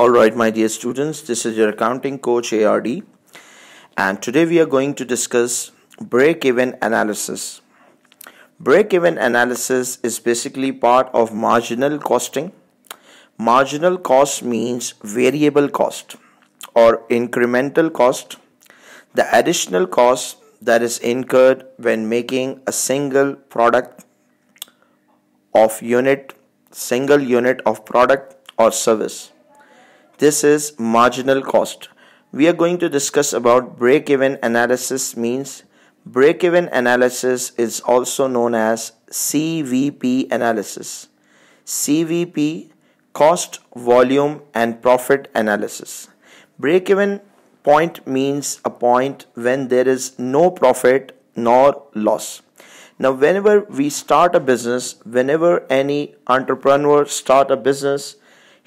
All right, my dear students, this is your accounting coach ARD, and today we are going to discuss break even analysis. Break even analysis is basically part of marginal costing. Marginal cost means variable cost or incremental cost, the additional cost that is incurred when making a single product of unit single unit of product or service this is marginal cost. We are going to discuss about break even analysis means break even analysis is also known as CVP analysis. CVP cost volume and profit analysis. Break even point means a point when there is no profit nor loss. Now, whenever we start a business, whenever any entrepreneur start a business,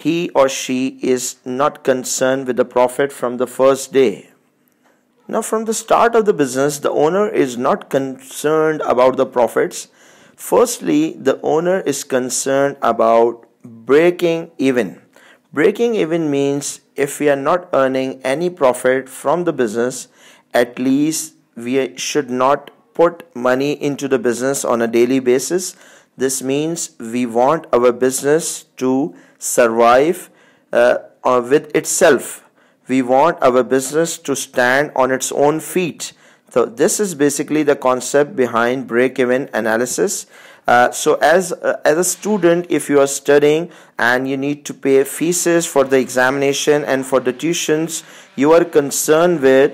he or she is not concerned with the profit from the first day. Now, from the start of the business, the owner is not concerned about the profits. Firstly, the owner is concerned about breaking even. Breaking even means if we are not earning any profit from the business, at least we should not put money into the business on a daily basis. This means we want our business to survive uh, with itself. We want our business to stand on its own feet. So this is basically the concept behind break-even analysis. Uh, so as uh, as a student if you are studying and you need to pay fees for the examination and for the tuitions you are concerned with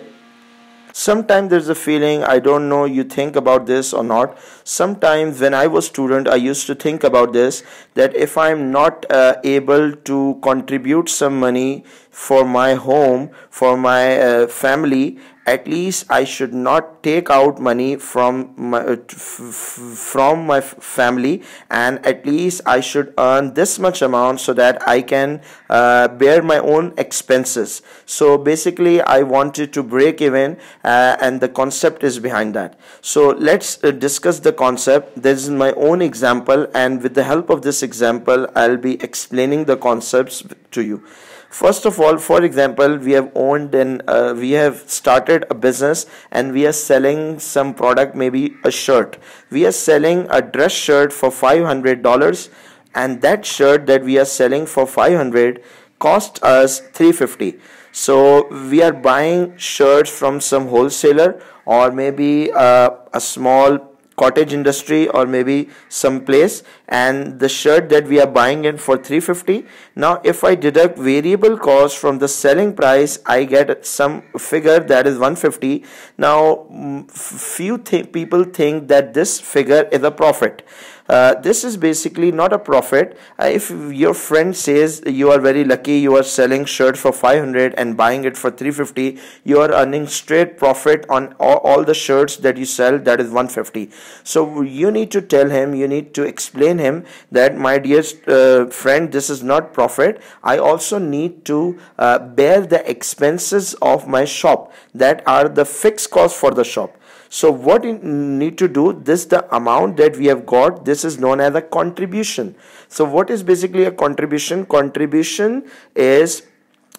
sometimes there's a feeling i don't know you think about this or not. Sometimes when i was student i used to think about this that if i'm not uh, able to contribute some money for my home for my uh, family at least I should not take out money from my, uh, from my family and at least I should earn this much amount so that I can uh, bear my own expenses. So basically I wanted to break even uh, and the concept is behind that. So let's uh, discuss the concept. This is my own example and with the help of this example I'll be explaining the concepts to you first of all for example we have owned and uh, we have started a business and we are selling some product maybe a shirt. We are selling a dress shirt for $500 and that shirt that we are selling for 500 cost us 350 so we are buying shirts from some wholesaler or maybe uh, a small cottage industry or maybe some place and the shirt that we are buying in for 350 now if i deduct variable cost from the selling price i get some figure that is 150 now mm, few th people think that this figure is a profit uh, this is basically not a profit. Uh, if your friend says you are very lucky you are selling shirt for 500 and buying it for 350 you are earning straight profit on all, all the shirts that you sell that is 150 so you need to tell him you need to explain him that my dear uh, friend this is not profit. I also need to uh, bear the expenses of my shop that are the fixed cost for the shop so what you need to do this the amount that we have got this is known as a contribution so what is basically a contribution contribution is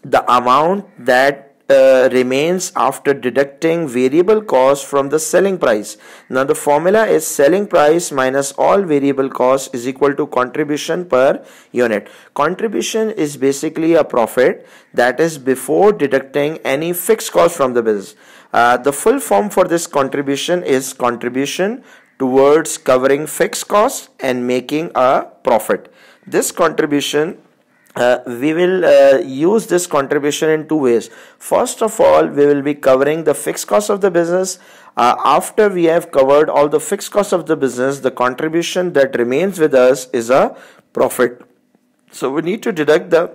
the amount that uh, remains after deducting variable cost from the selling price. Now the formula is selling price minus all variable cost is equal to contribution per unit. Contribution is basically a profit that is before deducting any fixed cost from the business. Uh, the full form for this contribution is contribution towards covering fixed costs and making a profit. This contribution uh, we will uh, use this contribution in two ways. First of all, we will be covering the fixed cost of the business. Uh, after we have covered all the fixed costs of the business, the contribution that remains with us is a profit. So we need to deduct the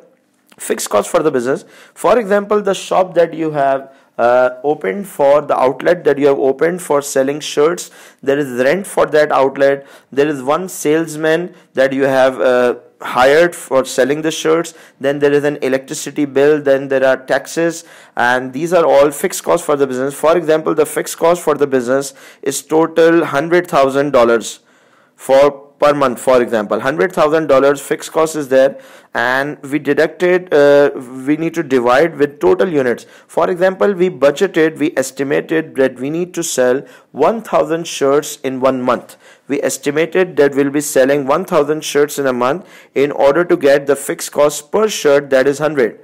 fixed cost for the business. For example, the shop that you have uh, opened for the outlet that you have opened for selling shirts. There is rent for that outlet. There is one salesman that you have uh, hired for selling the shirts. Then there is an electricity bill. Then there are taxes. And these are all fixed costs for the business. For example the fixed cost for the business is total $100000 for per month for example. $100000 fixed cost is there and we deducted uh, we need to divide with total units. For example we budgeted we estimated that we need to sell 1000 shirts in one month. We estimated that we'll be selling 1000 shirts in a month in order to get the fixed cost per shirt that is 100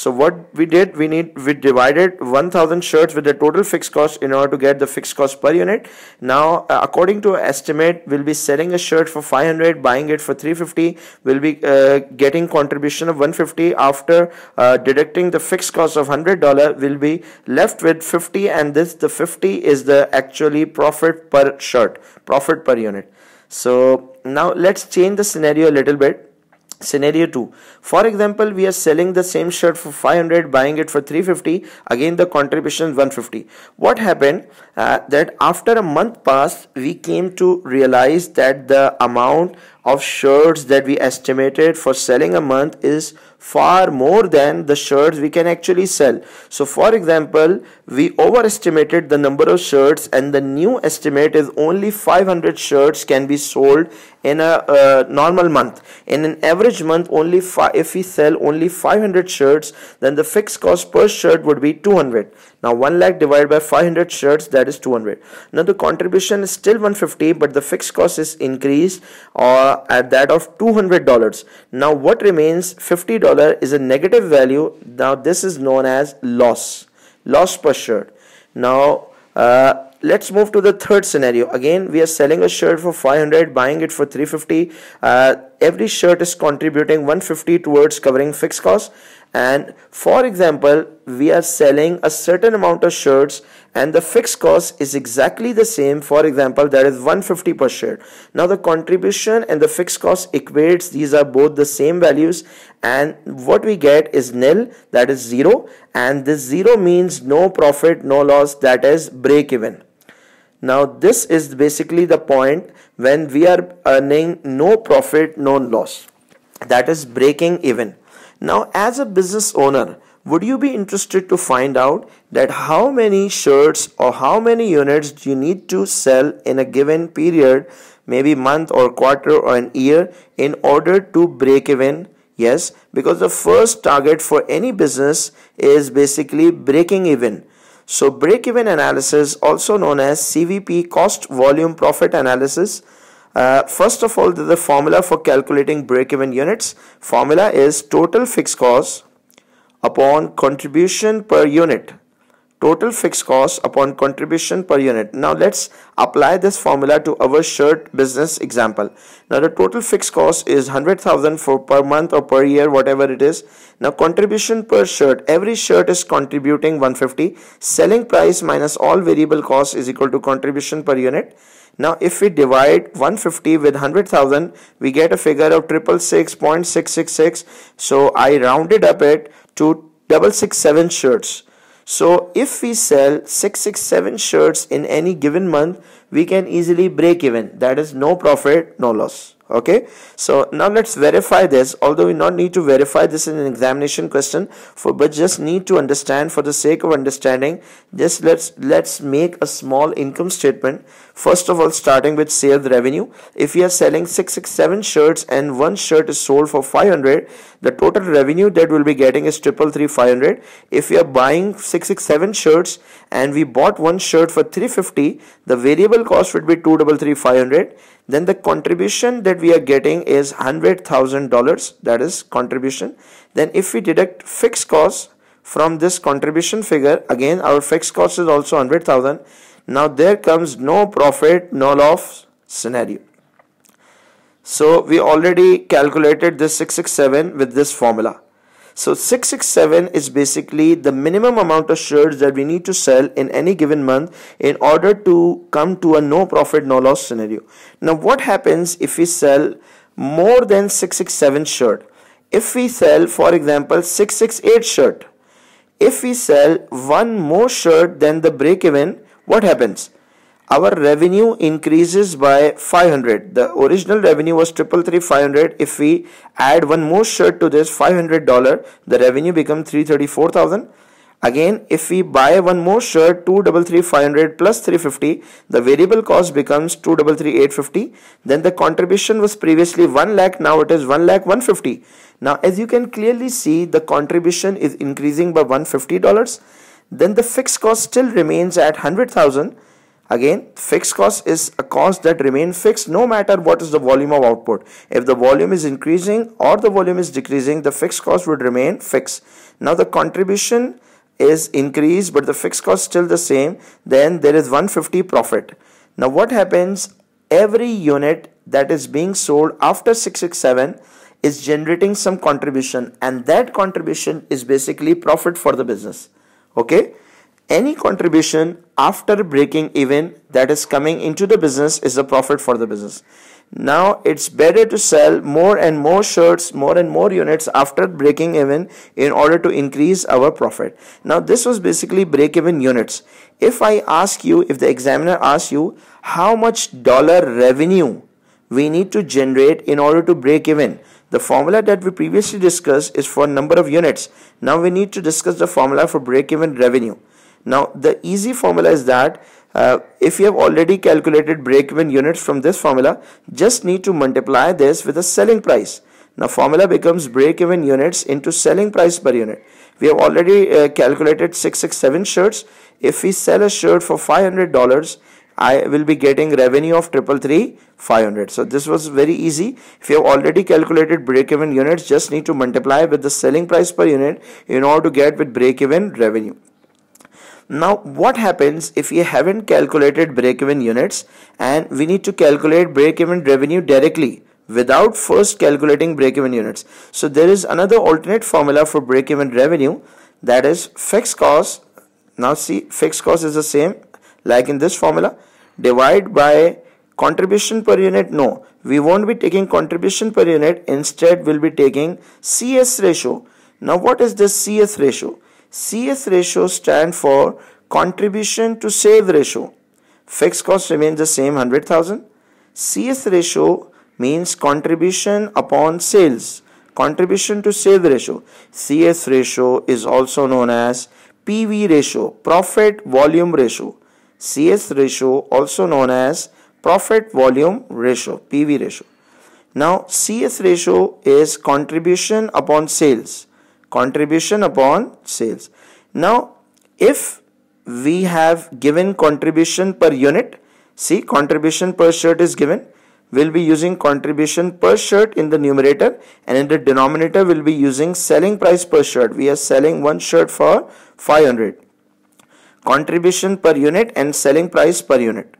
so what we did, we need we divided 1000 shirts with the total fixed cost in order to get the fixed cost per unit. Now, uh, according to estimate, we'll be selling a shirt for 500, buying it for 350. We'll be uh, getting contribution of 150 after uh, deducting the fixed cost of $100. We'll be left with 50 and this the 50 is the actually profit per shirt, profit per unit. So now let's change the scenario a little bit scenario 2 for example we are selling the same shirt for 500 buying it for 350 again the contribution is 150 what happened? Uh, that after a month passed we came to realize that the amount of shirts that we estimated for selling a month is far more than the shirts we can actually sell. So for example, we overestimated the number of shirts and the new estimate is only 500 shirts can be sold in a uh, normal month. In an average month, only if we sell only 500 shirts, then the fixed cost per shirt would be 200. Now 1 lakh divided by 500 shirts that is 200. Now the contribution is still 150 but the fixed cost is increased uh, at that of $200. Now what remains $50 is a negative value. Now this is known as loss. Loss per shirt. Now uh, let's move to the third scenario. Again we are selling a shirt for 500 buying it for 350 uh, every shirt is contributing 150 towards covering fixed costs. And for example we are selling a certain amount of shirts and the fixed cost is exactly the same. For example that is 150 per shirt. Now the contribution and the fixed cost equates these are both the same values. And what we get is nil that is zero. And this zero means no profit no loss that is break even now this is basically the point when we are earning no profit no loss that is breaking even now, as a business owner, would you be interested to find out that how many shirts or how many units you need to sell in a given period, maybe month or quarter or an year in order to break even? Yes, because the first target for any business is basically breaking even. So break even analysis also known as CVP cost volume profit analysis uh, first of all, the formula for calculating break-even units. Formula is total fixed cost upon contribution per unit. Total fixed cost upon contribution per unit. Now let's apply this formula to our shirt business example. Now the total fixed cost is 100,000 for per month or per year, whatever it is. Now contribution per shirt, every shirt is contributing 150. Selling price minus all variable costs is equal to contribution per unit. Now if we divide 150 with 100,000 we get a figure of 666.666 so I rounded up it to 667 shirts. So if we sell 667 shirts in any given month we can easily break even. That is no profit no loss okay? So now let's verify this. Although we not need to verify this in an examination question for but just need to understand for the sake of understanding just let's let's make a small income statement. First of all starting with sales revenue. If we are selling 667 shirts and one shirt is sold for 500 the total revenue that we'll be getting is triple three five hundred. If we are buying 667 shirts and we bought one shirt for 350 the variable cost would be 233 then the contribution that we are getting is $100,000 that is contribution. Then if we deduct fixed costs from this contribution figure again our fixed cost is also 100,000 now there comes no profit no loss scenario. So we already calculated this 667 with this formula so 667 is basically the minimum amount of shirts that we need to sell in any given month in order to come to a no profit no loss scenario. Now what happens if we sell more than 667 shirt? If we sell for example 668 shirt, if we sell one more shirt than the break even, what happens? Our revenue increases by 500 the original revenue was triple three five hundred if we add one more shirt to this 500 dollar the revenue becomes 334000 Again, if we buy one more shirt, 233 plus 350, the variable cost becomes 233 850. Then the contribution was previously 1 lakh, now it is 1 lakh 150. Now, as you can clearly see, the contribution is increasing by $150. Then the fixed cost still remains at 100,000 Again, fixed cost is a cost that remains fixed no matter what is the volume of output. If the volume is increasing or the volume is decreasing, the fixed cost would remain fixed. Now the contribution is increased but the fixed cost still the same, then there is 150 profit. Now what happens? Every unit that is being sold after 667 is generating some contribution and that contribution is basically profit for the business. Okay any contribution after breaking even that is coming into the business is a profit for the business. Now it's better to sell more and more shirts more and more units after breaking even in order to increase our profit. Now this was basically break even units. If i ask you if the examiner asks you how much dollar revenue we need to generate in order to break even? The formula that we previously discussed is for number of units. Now we need to discuss the formula for break even revenue now the easy formula is that uh, if you have already calculated break-even units from this formula, just need to multiply this with the selling price. Now formula becomes break-even units into selling price per unit. We have already uh, calculated 667 shirts. If we sell a shirt for $500, I will be getting revenue of triple three 500. So this was very easy. If you have already calculated break-even units, just need to multiply with the selling price per unit in order to get with break-even revenue. Now what happens if we haven't calculated break-even units and we need to calculate break-even revenue directly without first calculating break-even units. So there is another alternate formula for break-even revenue that is fixed cost. Now see fixed cost is the same like in this formula divide by contribution per unit no we won't be taking contribution per unit instead we'll be taking CS ratio. Now what is this CS ratio? CS ratio stand for contribution to sales ratio. Fixed cost remains the same 100,000. CS ratio means contribution upon sales. Contribution to sales ratio. CS ratio is also known as PV ratio, profit volume ratio. CS ratio also known as profit volume ratio, PV ratio. Now CS ratio is contribution upon sales contribution upon sales. Now, if we have given contribution per unit, see contribution per shirt is given, we'll be using contribution per shirt in the numerator and in the denominator we'll be using selling price per shirt. We are selling one shirt for 500. Contribution per unit and selling price per unit.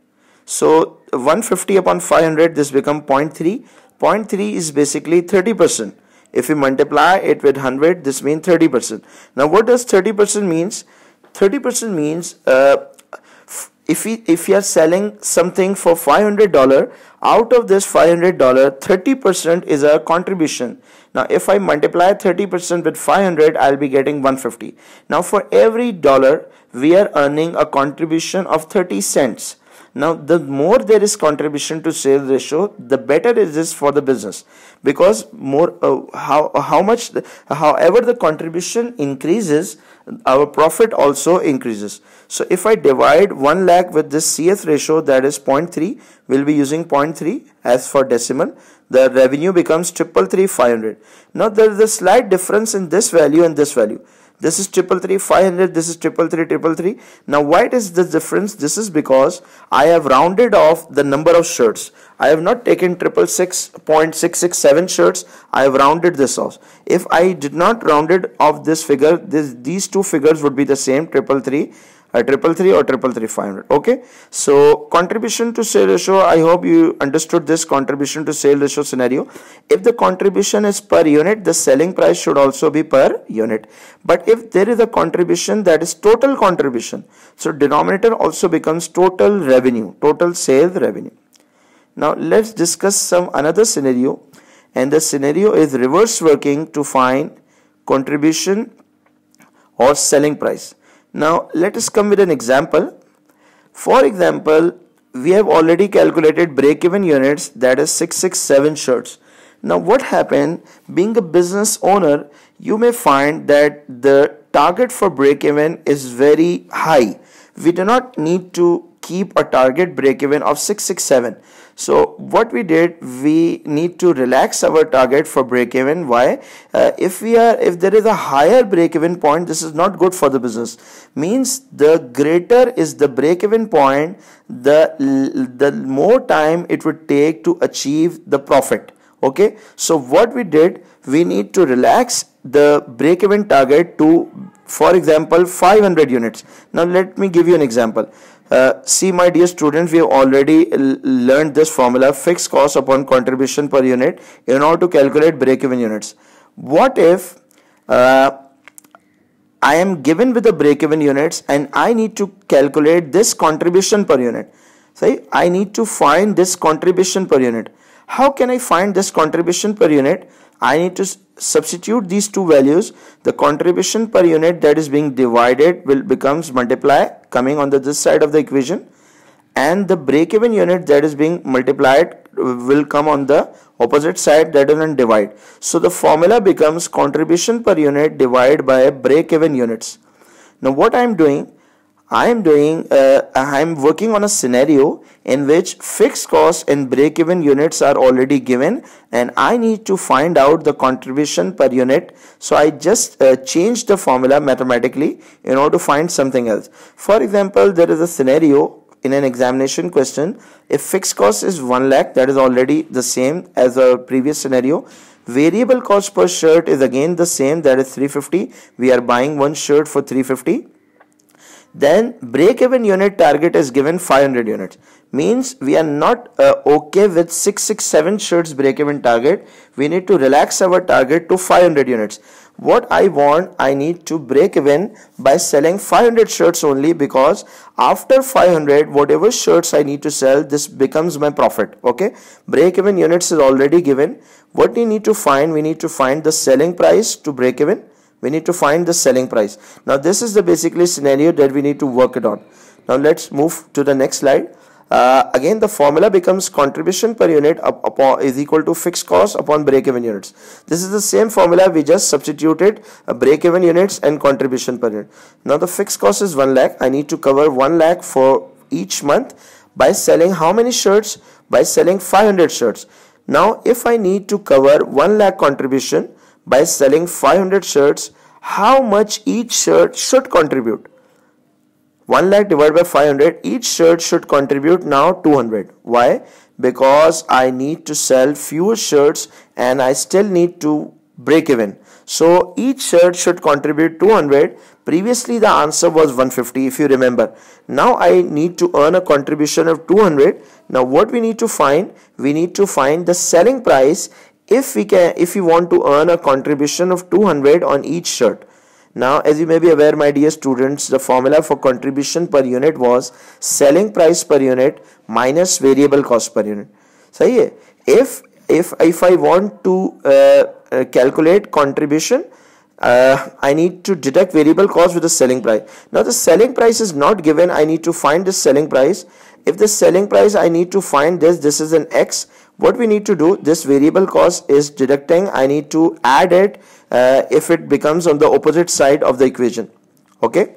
So 150 upon 500 this become 0.3. 0.3 is basically 30 percent if we multiply it with 100, this means 30%. Now, what does 30% means? 30% means uh, if we if we are selling something for $500 out of this $500 30% is a contribution now if I multiply 30% with 500 I'll be getting 150 now for every dollar we are earning a contribution of 30 cents now, the more there is contribution to sales ratio, the better it is for the business because more uh, how how much the, however the contribution increases, our profit also increases. So, if I divide 1 lakh with this CS ratio that is 0.3, we'll be using 0.3 as for decimal. The revenue becomes triple three five hundred. Now, there is a slight difference in this value and this value this is triple three five hundred. This is triple three triple three. Now why is this difference? This is because i have rounded off the number of shirts. I have not taken triple six point six six seven shirts. I have rounded this off. If i did not rounded off this figure this these two figures would be the same triple three triple three or triple three five hundred. Okay? So contribution to sale ratio i hope you understood this contribution to sale ratio scenario. If the contribution is per unit the selling price should also be per unit. But if there is a contribution that is total contribution so denominator also becomes total revenue total sales revenue. Now let's discuss some another scenario and the scenario is reverse working to find contribution or selling price now let us come with an example. For example, we have already calculated break-even units that is 667 shirts. Now what happened being a business owner you may find that the target for break even is very high we do not need to keep a target break even of 667 so what we did we need to relax our target for break even why? Uh, if we are if there is a higher break even point this is not good for the business. Means the greater is the break even point the the more time it would take to achieve the profit. Okay? So what we did we need to relax the break even target to for example 500 units. Now let me give you an example uh, see my dear students we have already learned this formula fixed cost upon contribution per unit in order to calculate break even units. What if uh, I am given with the break even units and I need to calculate this contribution per unit? Say I need to find this contribution per unit. How can I find this contribution per unit I need to substitute these two values. The contribution per unit that is being divided will becomes multiply coming on the this side of the equation. And the break even unit that is being multiplied will come on the opposite side that is not divide. So the formula becomes contribution per unit divided by break even units. Now what i am doing I am doing, uh, I am working on a scenario in which fixed costs and break even units are already given and I need to find out the contribution per unit. So I just uh, change the formula mathematically in order to find something else. For example, there is a scenario in an examination question. If fixed cost is 1 lakh, that is already the same as a previous scenario. Variable cost per shirt is again the same, that is 350. We are buying one shirt for 350 then break even unit target is given 500 units. Means we are not uh, okay with 667 shirts break even target. We need to relax our target to 500 units. What i want i need to break even by selling 500 shirts only because after 500 whatever shirts i need to sell this becomes my profit okay? Break even units is already given. What we need to find we need to find the selling price to break even we need to find the selling price. Now this is the basically scenario that we need to work it on. Now let's move to the next slide. Uh, again the formula becomes contribution per unit up, upon, is equal to fixed cost upon break even units. This is the same formula we just substituted uh, break even units and contribution per unit. Now the fixed cost is 1 lakh. I need to cover 1 lakh for each month by selling how many shirts? By selling 500 shirts. Now if i need to cover 1 lakh contribution by selling 500 shirts, how much each shirt should contribute? 1 lakh divided by 500, each shirt should contribute now 200. Why? Because I need to sell fewer shirts and I still need to break even. So each shirt should contribute 200. Previously the answer was 150 if you remember. Now I need to earn a contribution of 200. Now what we need to find? We need to find the selling price if we can if we want to earn a contribution of 200 on each shirt now as you may be aware my dear students the formula for contribution per unit was selling price per unit minus variable cost per unit So if if if i want to uh, uh, calculate contribution uh, I need to deduct variable cost with the selling price. Now the selling price is not given. I need to find the selling price. If the selling price I need to find this, this is an X what we need to do this variable cost is deducting I need to add it uh, if it becomes on the opposite side of the equation okay?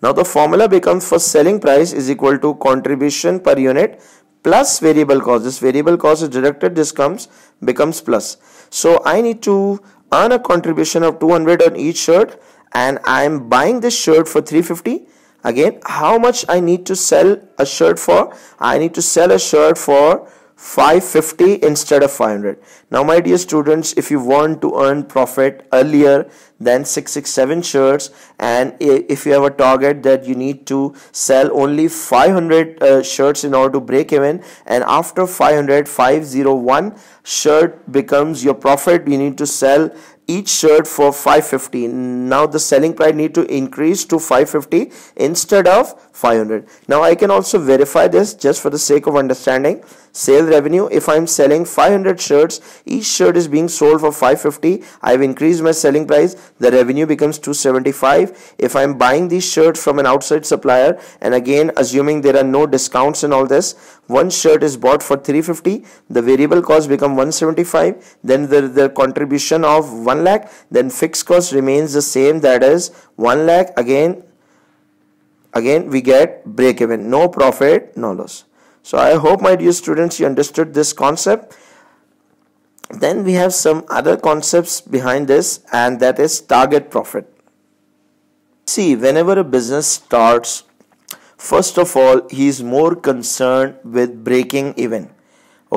Now the formula becomes for selling price is equal to contribution per unit plus variable cost. This variable cost is deducted this comes becomes plus. So I need to earn a contribution of 200 on each shirt and I am buying this shirt for 350 again how much I need to sell a shirt for? I need to sell a shirt for 550 instead of 500 now my dear students if you want to earn profit earlier than 667 shirts and if you have a target that you need to sell only 500 uh, shirts in order to break even and after 500 501 shirt becomes your profit you need to sell each shirt for 550 now the selling price need to increase to 550 instead of 500 now i can also verify this just for the sake of understanding. Sale revenue if i'm selling 500 shirts each shirt is being sold for 550 i've increased my selling price the revenue becomes 275 if i'm buying these shirts from an outside supplier and again assuming there are no discounts and all this one shirt is bought for 350 the variable cost become 175 then the, the contribution of 1 lakh then fixed cost remains the same that is 1 lakh again again we get break even. No profit no loss. So i hope my dear students you understood this concept. Then we have some other concepts behind this and that is target profit. See whenever a business starts first of all he is more concerned with breaking even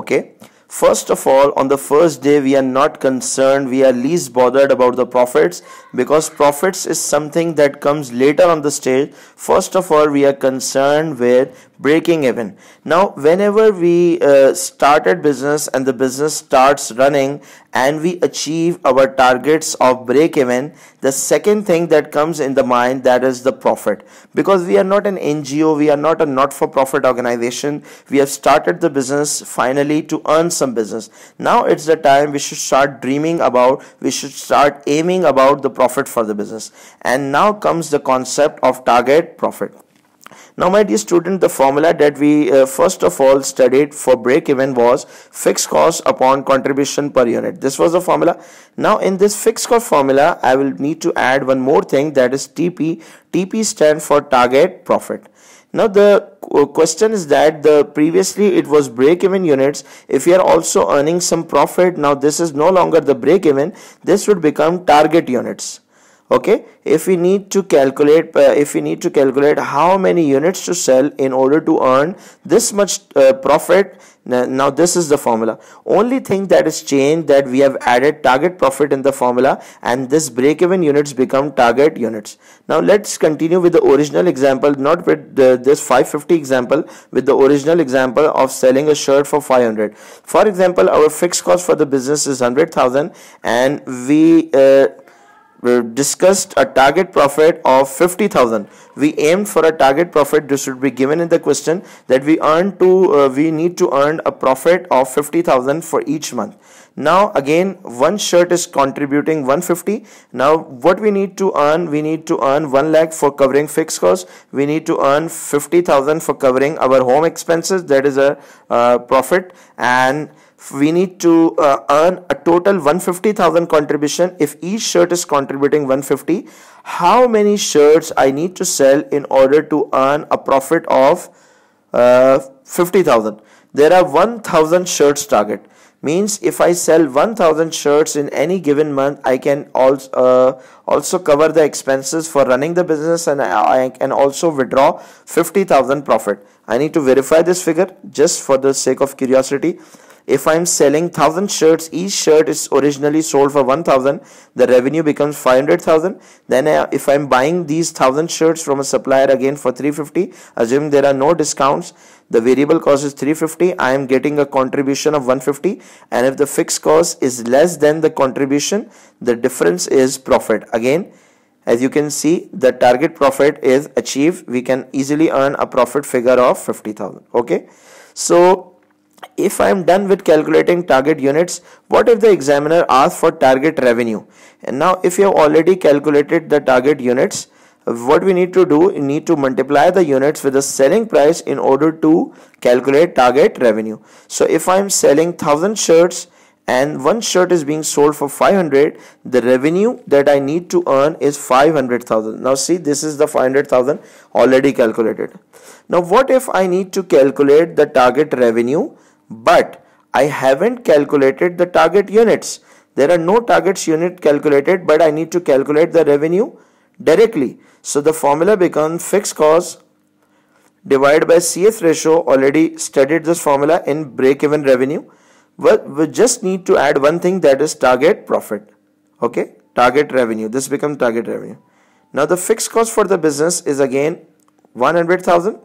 okay First of all, on the first day, we are not concerned, we are least bothered about the profits because profits is something that comes later on the stage. First of all, we are concerned with breaking even. Now whenever we uh, started business and the business starts running and we achieve our targets of break even the second thing that comes in the mind that is the profit. Because we are not an ngo we are not a not for profit organization. We have started the business finally to earn some business. Now it's the time we should start dreaming about we should start aiming about the profit for the business. And now comes the concept of target profit now my dear student, the formula that we uh, first of all studied for break even was fixed cost upon contribution per unit. This was the formula. Now in this fixed cost formula, I will need to add one more thing that is TP. TP stand for target profit. Now the question is that the previously it was break even units. If you are also earning some profit, now this is no longer the break even. This would become target units okay? If we need to calculate uh, if we need to calculate how many units to sell in order to earn this much uh, profit now this is the formula. Only thing that is changed that we have added target profit in the formula and this break even units become target units. Now let's continue with the original example not with the, this 550 example with the original example of selling a shirt for 500 for example our fixed cost for the business is 100000 and we uh, we discussed a target profit of 50000 we aimed for a target profit. This should be given in the question that we earn to uh, we need to earn a profit of 50000 for each month. Now again one shirt is contributing 150 now what we need to earn? We need to earn 1 lakh for covering fixed costs. We need to earn 50000 for covering our home expenses. That is a uh, profit. And we need to uh, earn a total 150,000 contribution. If each shirt is contributing 150 how many shirts I need to sell in order to earn a profit of uh, 50,000 there are 1000 shirts target. Means if I sell 1000 shirts in any given month I can also uh, also cover the expenses for running the business and I, can also withdraw 50,000 profit. I need to verify this figure just for the sake of curiosity if I'm selling 1000 shirts, each shirt is originally sold for 1000, the revenue becomes 500,000. Then uh, if I'm buying these 1000 shirts from a supplier again for 350, assume there are no discounts, the variable cost is 350, I am getting a contribution of 150 and if the fixed cost is less than the contribution, the difference is profit. Again, as you can see the target profit is achieved we can easily earn a profit figure of 50000 okay so if I am done with calculating target units, what if the examiner asks for target revenue? And now if you have already calculated the target units, what we need to do, we need to multiply the units with the selling price in order to calculate target revenue. So if I am selling 1000 shirts and one shirt is being sold for 500 the revenue that i need to earn is 500000 now see this is the 500000 already calculated now what if i need to calculate the target revenue but I haven't calculated the target units. There are no targets unit calculated but I need to calculate the revenue directly. So the formula becomes fixed cost divided by CS ratio already studied this formula in break even revenue. Well, we just need to add one thing that is target profit. Okay, target revenue. This becomes target revenue. Now the fixed cost for the business is again 100,000.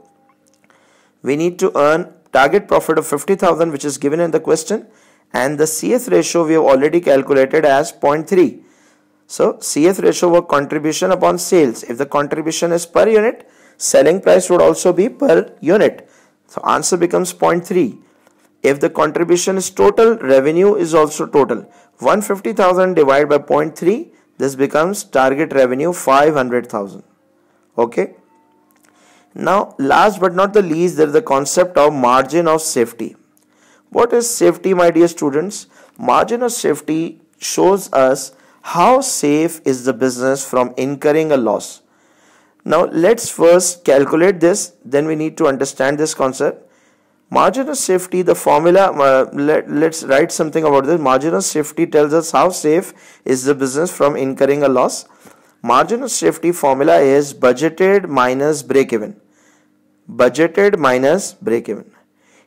We need to earn target profit of 50,000 which is given in the question and the CS ratio we have already calculated as 0.3. So CS ratio of contribution upon sales. If the contribution is per unit, selling price would also be per unit. So answer becomes 0.3. If the contribution is total, revenue is also total. 150,000 divided by 0.3, this becomes target revenue 500,000. Okay. Now, last but not the least, there is the concept of margin of safety. What is safety, my dear students? Margin of safety shows us how safe is the business from incurring a loss. Now, let's first calculate this, then we need to understand this concept. Margin of safety, the formula, uh, let, let's write something about this. Margin of safety tells us how safe is the business from incurring a loss. Margin of safety formula is budgeted minus break even. Budgeted minus break even.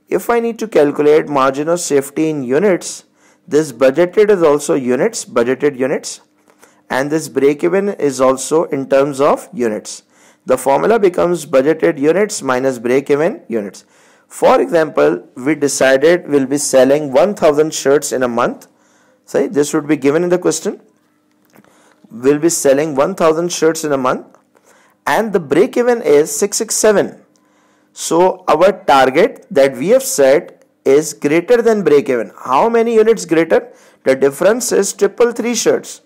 If I need to calculate margin of safety in units, this budgeted is also units, budgeted units, and this break even is also in terms of units. The formula becomes budgeted units minus break even units. For example, we decided we'll be selling 1000 shirts in a month. Say this would be given in the question. We'll be selling 1000 shirts in a month and the break even is 667. So our target that we have set is greater than break even. How many units greater? The difference is triple three shirts.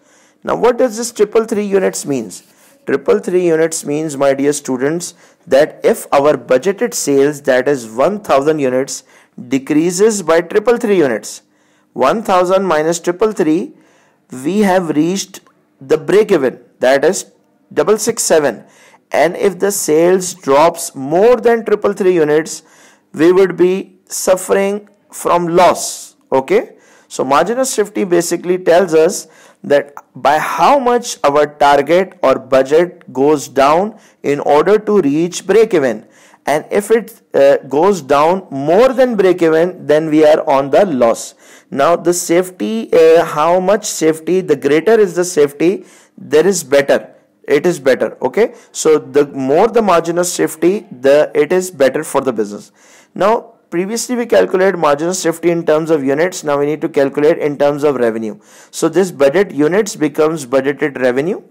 Now what does this triple three units means? Triple three units means, my dear students, that if our budgeted sales, that is 1000 units, decreases by triple three units, 1000 minus triple three, we have reached the break even, that is double six seven. And if the sales drops more than triple three units, we would be suffering from loss. Okay. So margin of safety basically tells us that by how much our target or budget goes down in order to reach break even and if it uh, goes down more than break even then we are on the loss. Now the safety uh, how much safety the greater is the safety there is better. It is better okay? So the more the margin of safety the it is better for the business. Now previously we calculated margin of safety in terms of units. Now we need to calculate in terms of revenue. So this budget units becomes budgeted revenue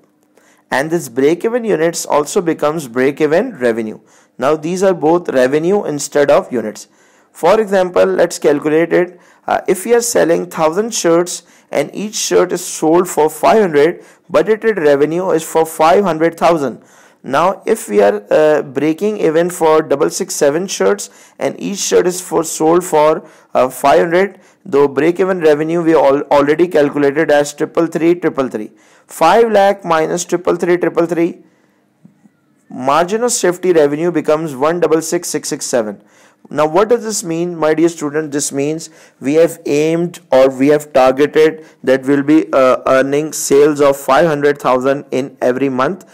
and this break even units also becomes break even revenue. Now these are both revenue instead of units. For example let's calculate it. Uh, if we are selling 1000 shirts and each shirt is sold for 500 budgeted revenue is for 500000 now if we are uh, breaking even for double six seven shirts and each shirt is for sold for uh, 500 though break even revenue we all already calculated as triple three triple three. 5 lakh minus triple three triple three. Margin of safety revenue becomes 166667 now what does this mean my dear student? This means we have aimed or we have targeted that we'll be uh, earning sales of 500000 in every month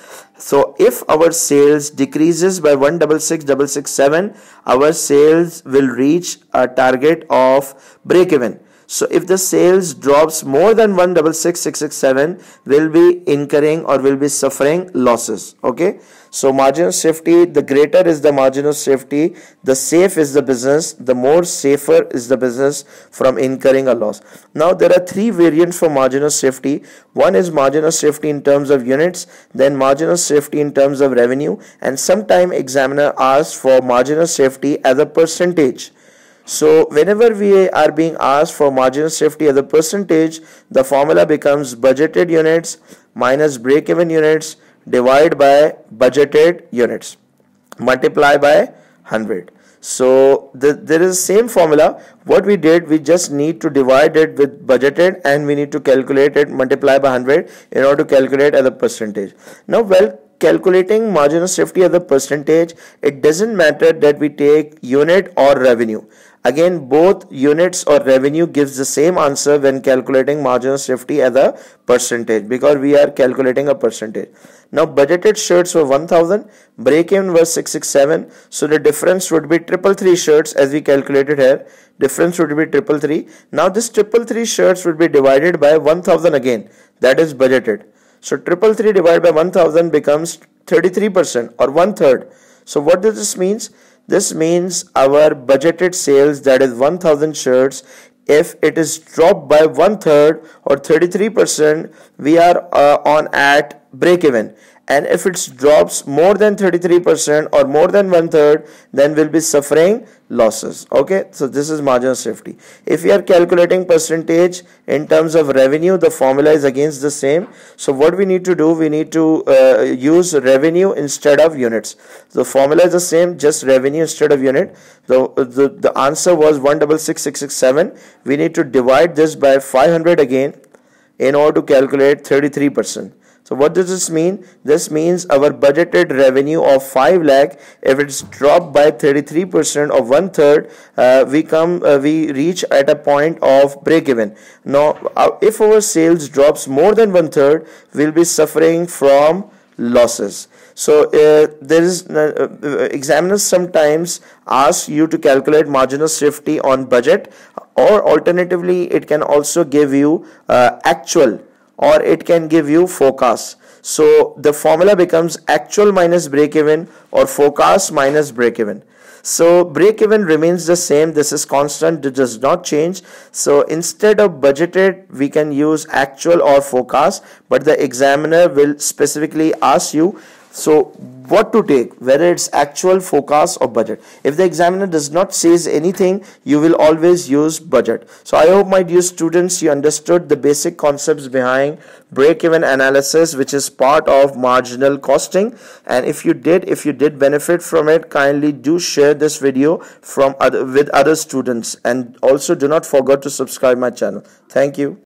so if our sales decreases by 166667 our sales will reach a target of break even so if the sales drops more than 166667 will be incurring or will be suffering losses. Okay so margin of safety, the greater is the margin of safety, the safe is the business, the more safer is the business from incurring a loss. Now there are three variants for margin of safety. One is margin of safety in terms of units, then margin of safety in terms of revenue, and sometime examiner asks for margin of safety as a percentage. So whenever we are being asked for margin of safety as a percentage, the formula becomes budgeted units minus break-even units divide by budgeted units multiply by 100 so the, there is same formula. What we did we just need to divide it with budgeted and we need to calculate it multiply by 100 in order to calculate as a percentage. Now well calculating margin of safety as a percentage it doesn't matter that we take unit or revenue Again, both units or revenue gives the same answer when calculating margin of safety as a percentage because we are calculating a percentage. Now, budgeted shirts were 1000, break-even was 667. So, the difference would be triple three shirts as we calculated here. Difference would be triple three. Now, this triple three shirts would be divided by 1000 again. That is budgeted. So, triple three divided by 1000 becomes 33% or one third. So, what does this means? This means our budgeted sales that is 1000 shirts if it is dropped by one third or 33% we are uh, on at break even and if it drops more than 33% or more than one third then we'll be suffering losses. Okay? So this is margin of safety. If we are calculating percentage in terms of revenue the formula is against the same. So what we need to do we need to uh, use revenue instead of units. The formula is the same just revenue instead of unit. The the, the answer was 166667 we need to divide this by 500 again in order to calculate 33 percent so what does this mean? This means our budgeted revenue of 5 lakh, if it's dropped by 33% or one third, uh, we come, uh, we reach at a point of break even. Now, uh, if our sales drops more than one third, we'll be suffering from losses. So uh, there is uh, uh, examiners sometimes ask you to calculate marginal safety on budget, or alternatively, it can also give you uh, actual or it can give you forecast. So the formula becomes actual minus break even or forecast minus break even. So break even remains the same. This is constant. It does not change. So instead of budgeted, we can use actual or forecast, but the examiner will specifically ask you so what to take, whether it's actual, forecast or budget. If the examiner does not says anything, you will always use budget. So I hope my dear students, you understood the basic concepts behind break-even analysis, which is part of marginal costing. And if you did, if you did benefit from it, kindly do share this video from other, with other students. And also do not forget to subscribe my channel. Thank you.